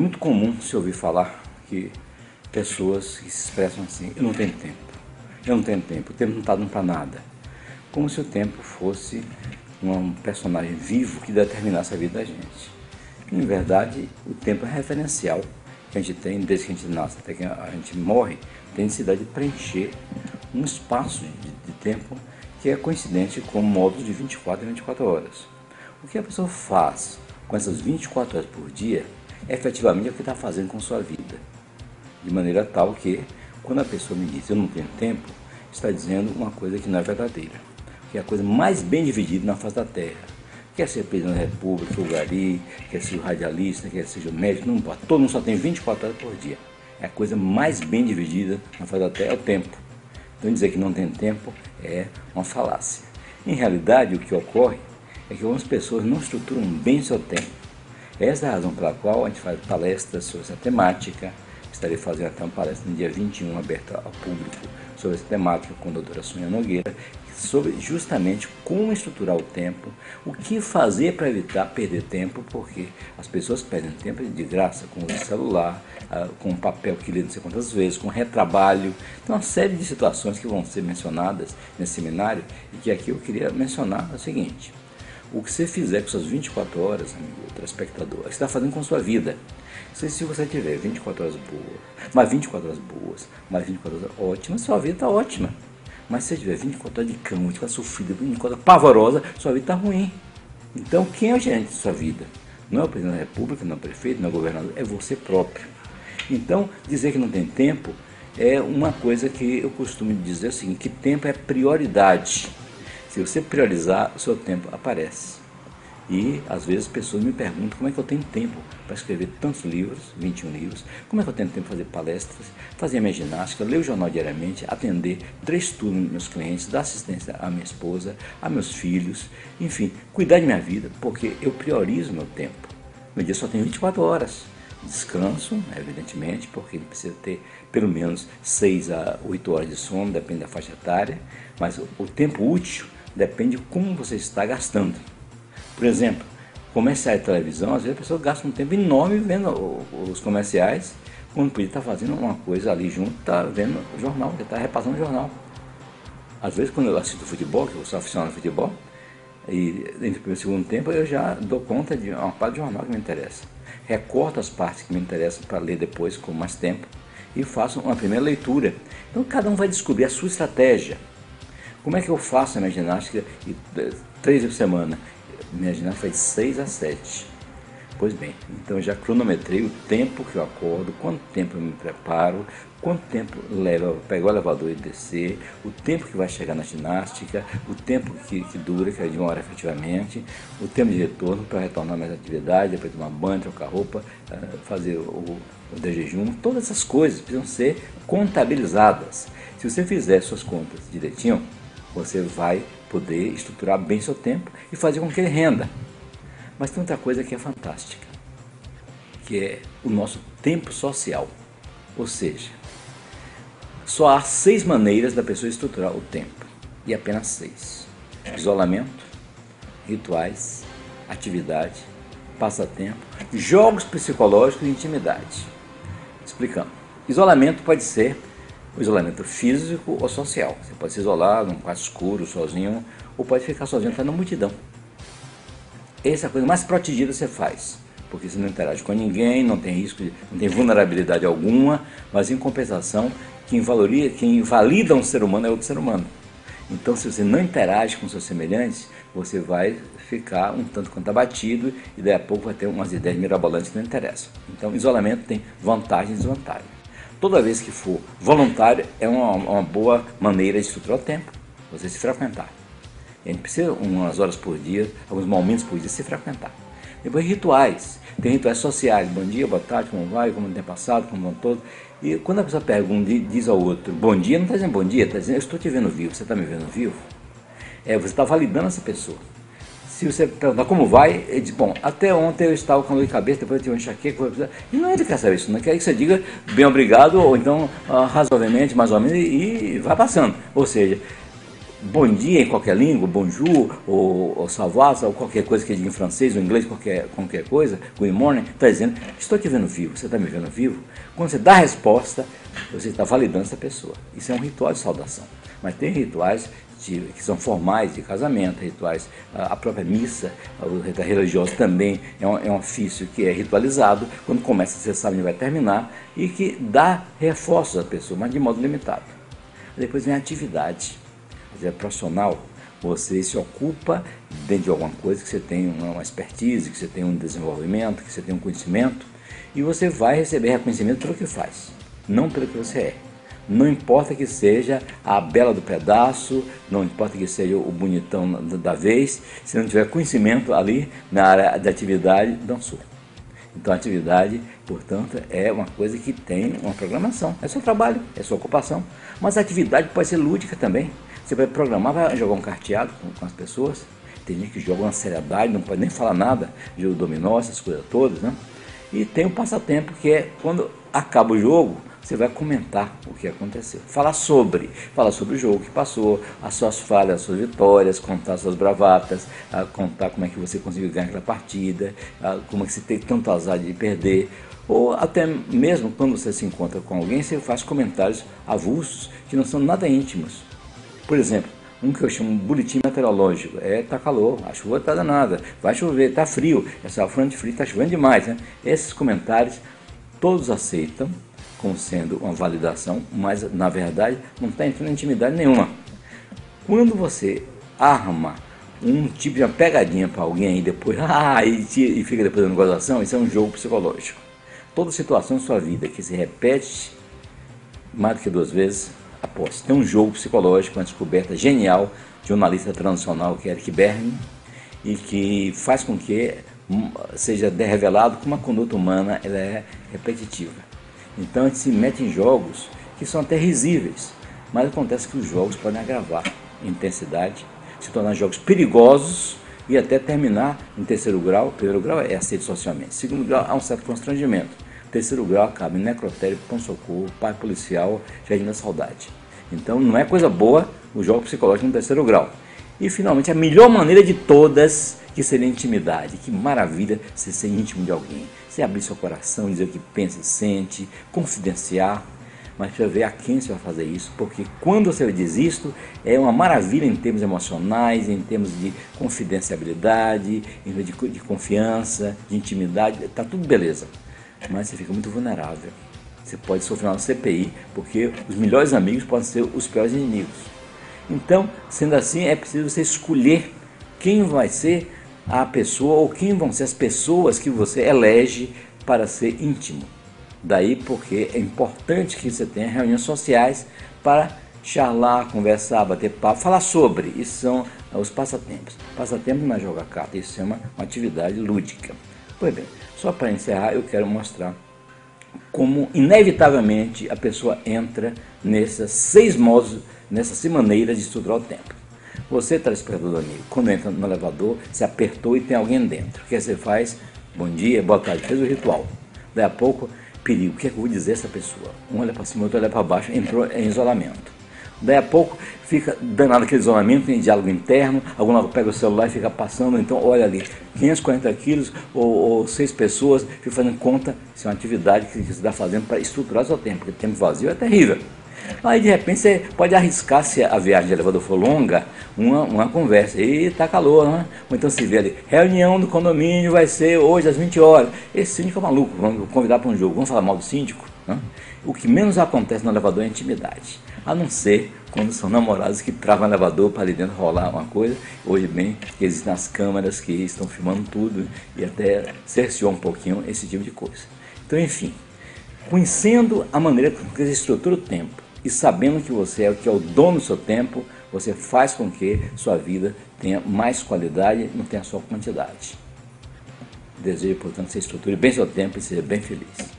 muito comum se ouvir falar que pessoas que se expressam assim, eu não tenho tempo, eu não tenho tempo, o tempo não está dando para nada. Como se o tempo fosse um personagem vivo que determinasse a vida da gente. Em verdade, o tempo é referencial que a gente tem desde que a gente nasce até que a gente morre, tem necessidade de preencher um espaço de, de tempo que é coincidente com modos de 24 e 24 horas. O que a pessoa faz com essas 24 horas por dia é efetivamente o que está fazendo com sua vida. De maneira tal que, quando a pessoa me diz eu não tenho tempo, está dizendo uma coisa que não é verdadeira, que é a coisa mais bem dividida na face da Terra. Quer ser presidente da República, o gari, quer ser radialista, quer ser o médico, não importa. Todo mundo só tem 24 horas por dia. É a coisa mais bem dividida na face da Terra, é o tempo. Então dizer que não tem tempo é uma falácia. Em realidade, o que ocorre é que algumas pessoas não estruturam bem seu tempo. Essa é a razão pela qual a gente faz palestras sobre essa temática. Estarei fazendo até uma palestra no dia 21, aberta ao público, sobre essa temática com a doutora Sônia Nogueira, sobre justamente como estruturar o tempo, o que fazer para evitar perder tempo, porque as pessoas perdem tempo de graça com o celular, ah, com o papel que lê não sei quantas vezes, com retrabalho. Então, uma série de situações que vão ser mencionadas nesse seminário e que aqui eu queria mencionar o seguinte. O que você fizer com suas 24 horas, amigo telespectador, é você está fazendo com sua vida. Se, se você tiver 24 horas boas, mais 24 horas boas, mais 24 horas ótimas, sua vida está ótima. Mas se você tiver 24 horas de cama, 24 horas sofrida, 24 horas pavorosa, sua vida está ruim. Então, quem é o gerente de sua vida? Não é o presidente da República, não é o prefeito, não é o governador, é você próprio. Então, dizer que não tem tempo é uma coisa que eu costumo dizer assim, que tempo é prioridade. Se você priorizar, o seu tempo aparece. E às vezes pessoas me perguntam como é que eu tenho tempo para escrever tantos livros, 21 livros, como é que eu tenho tempo para fazer palestras, fazer minha ginástica, ler o jornal diariamente, atender três turnos meus clientes, dar assistência à minha esposa, a meus filhos, enfim, cuidar de minha vida, porque eu priorizo meu tempo. Meu dia só tem 24 horas. Descanso, evidentemente, porque ele precisa ter pelo menos 6 a 8 horas de sono, depende da faixa etária, mas o tempo útil depende de como você está gastando. Por exemplo, comerciais de televisão, às vezes a pessoa gasta um tempo enorme vendo os comerciais, quando podia estar fazendo uma coisa ali junto, está vendo o jornal, está repassando o jornal. Às vezes, quando eu assisto futebol, que eu sou aficionado de futebol, e entre o primeiro e o segundo tempo eu já dou conta de uma parte do jornal que me interessa. Recorto as partes que me interessam para ler depois com mais tempo e faço uma primeira leitura. Então cada um vai descobrir a sua estratégia. Como é que eu faço a minha ginástica três vezes por semana? Minha ginástica faz seis a sete. Pois bem, então já cronometrei o tempo que eu acordo, quanto tempo eu me preparo, quanto tempo leva pegar o elevador e descer, o tempo que vai chegar na ginástica, o tempo que, que dura, que é de uma hora efetivamente, o tempo de retorno para retornar mais atividade, depois tomar banho, trocar roupa, eh, fazer o, o de jejum, todas essas coisas precisam ser contabilizadas. Se você fizer suas contas direitinho, você vai poder estruturar bem seu tempo e fazer com que ele renda. Mas tem outra coisa que é fantástica, que é o nosso tempo social. Ou seja, só há seis maneiras da pessoa estruturar o tempo, e apenas seis: isolamento, rituais, atividade, passatempo, jogos psicológicos e intimidade. Explicando. Isolamento pode ser o isolamento físico ou social. Você pode se isolar num quarto escuro, sozinho, ou pode ficar sozinho até na multidão. Essa é a coisa mais protegida que você faz, porque você não interage com ninguém, não tem risco, não tem vulnerabilidade alguma, mas em compensação, quem, valoria, quem invalida um ser humano é outro ser humano. Então, se você não interage com seus semelhantes, você vai ficar um tanto quanto abatido e daí a pouco vai ter umas ideias mirabolantes que não interessam. Então, isolamento tem vantagens e desvantagens. Toda vez que for voluntário, é uma, uma boa maneira de estruturar o tempo, você se frequentar. A gente precisa umas horas por dia, alguns momentos por dia se frequentar. Depois rituais. Tem rituais sociais. Bom dia, boa tarde, como vai, como tem passado, como vão todos. E quando a pessoa pergunta e diz ao outro, bom dia, não está dizendo bom dia, está dizendo, eu estou te vendo vivo, você está me vendo vivo? É, você está validando essa pessoa. Se você perguntar como vai, ele diz, bom, até ontem eu estava com dor de cabeça, depois eu tive uma enxaqueca, e não é ele quer saber isso, não quer que você diga bem obrigado, ou então uh, razoavelmente, mais ou menos, e, e vai passando. Ou seja, bom dia em qualquer língua, bonjour, ou, ou savoir, ou qualquer coisa que diga em francês ou inglês, qualquer, qualquer coisa, good morning, está dizendo, estou te vendo vivo, você está me vendo vivo? Quando você dá a resposta, você está validando essa pessoa. Isso é um ritual de saudação. Mas tem rituais de, que são formais de casamento, rituais, a própria missa, o ritual religioso também é um, é um ofício que é ritualizado, quando começa você sabe onde vai terminar, e que dá reforços à pessoa, mas de modo limitado. Depois vem a atividade é profissional, você se ocupa dentro de alguma coisa que você tem uma expertise, que você tem um desenvolvimento, que você tem um conhecimento, e você vai receber reconhecimento pelo que faz, não pelo que você é. Não importa que seja a bela do pedaço, não importa que seja o bonitão da vez, se não tiver conhecimento ali na área da atividade, dançou. Então a atividade, portanto, é uma coisa que tem uma programação. É seu trabalho, é sua ocupação. Mas a atividade pode ser lúdica também. Você vai jogar um carteado com, com as pessoas. Tem gente que joga uma seriedade, não pode nem falar nada, jogo dominó, essas coisas todas, né? E tem um passatempo que é quando acaba o jogo, você vai comentar o que aconteceu. Falar sobre, falar sobre o jogo que passou, as suas falhas, as suas vitórias, contar as suas bravatas, contar como é que você conseguiu ganhar aquela partida, como é que você teve tanto azar de perder. Ou até mesmo quando você se encontra com alguém, você faz comentários avulsos que não são nada íntimos. Por exemplo, um que eu chamo de boletim meteorológico. É, tá calor, a chuva tá danada, vai chover, tá frio, essa frente fria tá chovendo demais, né? Esses comentários todos aceitam como sendo uma validação, mas na verdade não está entrando em intimidade nenhuma. Quando você arma um tipo de uma pegadinha para alguém e depois ah, e, e fica depois dando gozação, isso é um jogo psicológico. Toda situação em sua vida que se repete mais do que duas vezes Aposto. Tem um jogo psicológico, uma descoberta genial de um analista transicional que é Eric Berne e que faz com que hum, seja revelado que uma conduta humana ela é repetitiva. Então a gente se mete em jogos que são até risíveis, mas acontece que os jogos podem agravar intensidade, se tornar jogos perigosos e até terminar em terceiro grau. Primeiro grau é aceito socialmente. Segundo grau, há um certo constrangimento. Terceiro grau acaba em necrotério, pão-socorro, pai policial, jardim da saudade. Então não é coisa boa o jogo psicológico no terceiro grau. E finalmente a melhor maneira de todas, que seria a intimidade. Que maravilha você ser íntimo de alguém. Você abrir seu coração, dizer o que pensa e sente, confidenciar. Mas precisa ver a quem você vai fazer isso, porque quando você diz isto, é uma maravilha em termos emocionais, em termos de confidencialidade, em termos de, de confiança, de intimidade, está tudo beleza mas você fica muito vulnerável. Você pode sofrer uma CPI, porque os melhores amigos podem ser os piores inimigos. Então, sendo assim, é preciso você escolher quem vai ser a pessoa ou quem vão ser as pessoas que você elege para ser íntimo. Daí porque é importante que você tenha reuniões sociais para charlar, conversar, bater papo, falar sobre. Isso são os passatempos. Passatempo não é jogar carta, isso é uma, uma atividade lúdica. Pois bem, só para encerrar, eu quero mostrar como inevitavelmente a pessoa entra nessas seis modos, nessas seis maneiras de estruturar o tempo. Você, telespectador amigo, quando entra no elevador, se apertou e tem alguém dentro. O que você faz? Bom dia, boa tarde, fez o ritual. Daí a pouco, perigo, o que, é que eu vou dizer a essa pessoa? Um olha para cima, outro olha para baixo, entrou em isolamento. Daí a pouco fica danado aquele isolamento, tem diálogo interno, algum pega o celular e fica passando, então olha ali, 540 quilos ou, ou seis pessoas, fica fazendo conta, isso é uma atividade que você está fazendo para estruturar seu tempo, porque o tempo vazio é terrível. Aí de repente você pode arriscar, se a viagem de elevador for longa, uma, uma conversa. E tá calor, né? Ou então se vê ali, reunião do condomínio vai ser hoje às 20 horas. Esse síndico é maluco, vamos convidar para um jogo, vamos falar mal do síndico? O que menos acontece no elevador é intimidade a não ser quando são namorados que travam o elevador para ali dentro rolar uma coisa. Hoje bem que existem as câmeras que estão filmando tudo e até cerceou um pouquinho esse tipo de coisa. Então, enfim, conhecendo a maneira como você estrutura o tempo e sabendo que você é o que é o dono do seu tempo, você faz com que sua vida tenha mais qualidade, não tenha só quantidade. Desejo, portanto, que você estruture bem seu tempo e seja bem feliz.